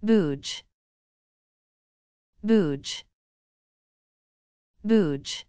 Booge. Booge. Booge.